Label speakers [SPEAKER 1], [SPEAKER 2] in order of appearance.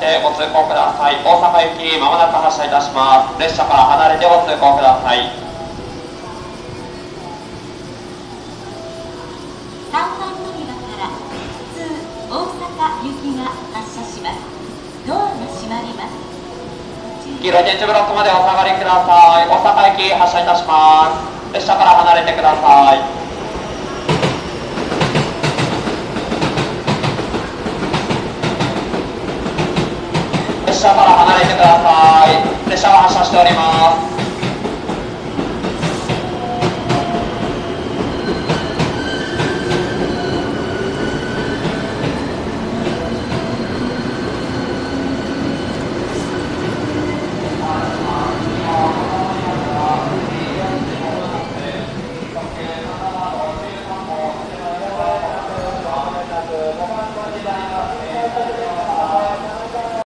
[SPEAKER 1] でご通行ください。大阪行きまもなく発車いたします。列車から離れてご通行ください。
[SPEAKER 2] 3番乗り場から普通大阪行きが発車します。ドアが閉まります。
[SPEAKER 1] 黄色い電池ブロックまでお下がりください大阪行き発車いたします列車から離れてください車から離れてください。